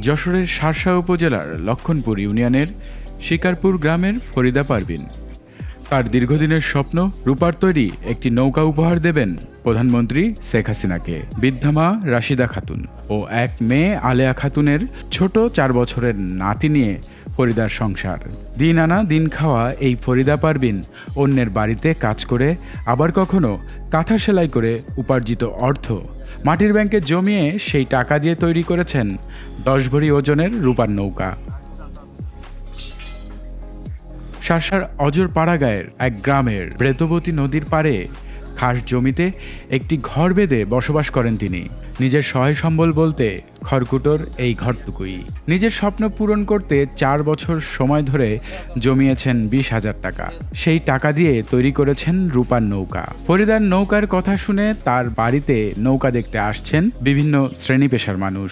যশোরের শার্শা উপজেলার লক্ষণপুর ইউনিয়নের শিকারপুর গ্রামের ফরিদা পারবিন তার দীর্ঘদিনের স্বপ্ন রূপার তৈরি একটি নৌকা উপহার দেবেন প্রধানমন্ত্রী শেখ হাসিনাকে বৃদ্ধামা রাশিদা খাতুন ও এক মেয়ে আলেয়া খাতুনের ছোট চার বছরের নাতি নিয়ে ফরিদার সংসার। দিন আনা দিন খাওয়া এই ফরিদা পারবিন অন্যের বাড়িতে কাজ করে, আবার কখনো কাঁথা সেলাই করে উপার্জিত অর্থ মাটির ব্যাংকে জমিয়ে সেই টাকা দিয়ে তৈরি করেছেন দশ ভরি ওজনের রূপার নৌকা। শাসার অজর পাড়াগায়ের এক গ্রামের ব্রেতবতী নদীর পাড়ে খাস জমিতে একটি ঘর বেঁধে বসবাস করেন তিনি। নিজের সহায় সম্বল বলতে খড়কুটোর এই ঘরটুকুই। নিজের স্বপ্ন পূরণ করতে চার বছর সময় ধরে জমিয়েছেন বিশ হাজার টাকা। সেই টাকা দিয়ে তৈরি করেছেন রূপার নৌকা। ফরিদার নৌকার কথা শুনে তার বাড়িতে নৌকা দেখতে আসছেন বিভিন্ন শ্রেণি পেশার মানুষ।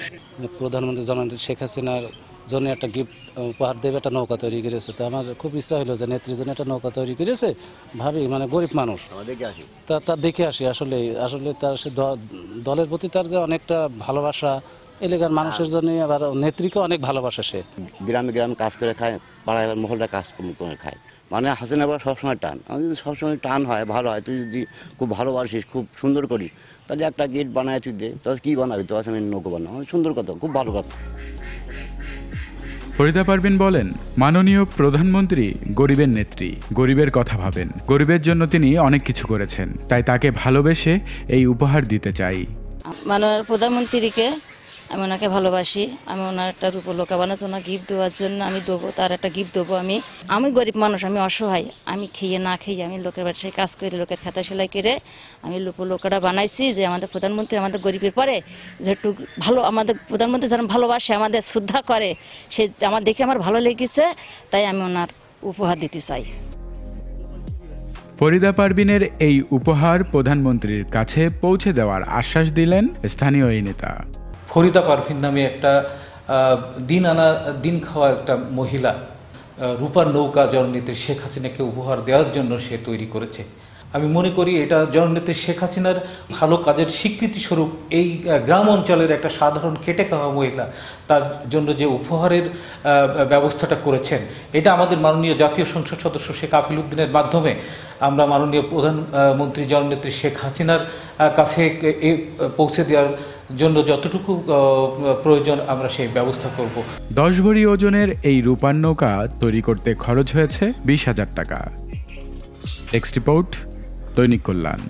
প্রধানমন্ত্রী জননেত্রী শেখ হাসিনার জন্য একটা গিফট উপহার দেবে একটা নৌকা তৈরি করেছে। তো আমার খুব ইচ্ছা হলো যে নেত্রীর জন্য একটা নৌকা তৈরি করেছে। ভাবি মানে গরিব মানুষ। তা তার দেখে আসি আসলে আসলে তার সে দলের প্রতি তার যে অনেকটা ভালোবাসা এলাকার মানুষের জন্য আবার নেত্রীকে অনেক ভালোবাসা সে। গ্রামে গ্রামে কাজ করে খায় পাড়ায় মহলটা কাজ করে খায়। মানে হাসিনা বড় সবসময় টান। আমি যদি সবসময় টান হয় ভালো হয় তুই যদি খুব ভালোবাসিস খুব সুন্দর করিস তাহলে একটা গেট বানায় তুই দে। তো কী বানাবি? তো আমি নৌকো বানাবো। সুন্দর কথা খুব ভালো কথা। ফরিদা পারবেন বলেন, মাননীয় প্রধানমন্ত্রী গরিবের নেত্রী, গরিবের কথা ভাবেন। গরিবের জন্য তিনি অনেক কিছু করেছেন, তাই তাকে ভালোবেসে এই উপহার দিতে চাই। মাননীয় প্রধানমন্ত্রীকে আমি ওনাকে ভালোবাসি, আমি ওনার একটা রূপলোকা বানাতে ওনার গিফট দেওয়ার জন্য আমি দেবো, তার একটা গিফট দেবো আমি। আমি গরিব মানুষ, আমি অসহায়, আমি খেয়ে না খেয়ে আমি লোকের বাসায় কাজ করে, লোকের খাতা সেলাই করে আমি রূপলোকাটা বানাইছি যে আমাদের প্রধানমন্ত্রী আমাদের গরিবের পরে যে একটু ভালো, আমাদের প্রধানমন্ত্রী যেন ভালোবাসে, আমাদের শ্রদ্ধা করে, সে আমার দেখে আমার ভালো লেগেছে, তাই আমি ওনার উপহার দিতে চাই। ফরিদা পারভিনের এই উপহার প্রধানমন্ত্রীর কাছে পৌঁছে দেওয়ার আশ্বাস দিলেন স্থানীয় এই নেতা। ফরিদা পারভিন নামে একটা দিন আনা, দিন খাওয়া একটা মহিলা রূপার নৌকা জননেত্রী শেখ হাসিনাকে উপহার দেওয়ার জন্য সে তৈরি করেছে। আমি মনে করি এটা জননেত্রী শেখ হাসিনার ভালো কাজের স্বীকৃতি স্বরূপ এই গ্রাম অঞ্চলের একটা সাধারণ খেটে খাওয়া মহিলা, তার জন্য যে উপহারের ব্যবস্থাটা করেছেন, এটা আমাদের মাননীয় জাতীয় সংসদ সদস্য শেখ আফিল উদ্দিনের মাধ্যমে আমরা মাননীয় প্রধানমন্ত্রী জননেত্রী শেখ হাসিনার কাছে পৌঁছে দেওয়ার জন্য যতটুকু প্রয়োজন আমরা সেই ব্যবস্থা করব। দশ ভরি ওজনের এই রূপার নৌকা তৈরি করতে খরচ হয়েছে বিশ হাজার টাকা। এক্স রিপোর্ট দৈনিক কল্যাণ।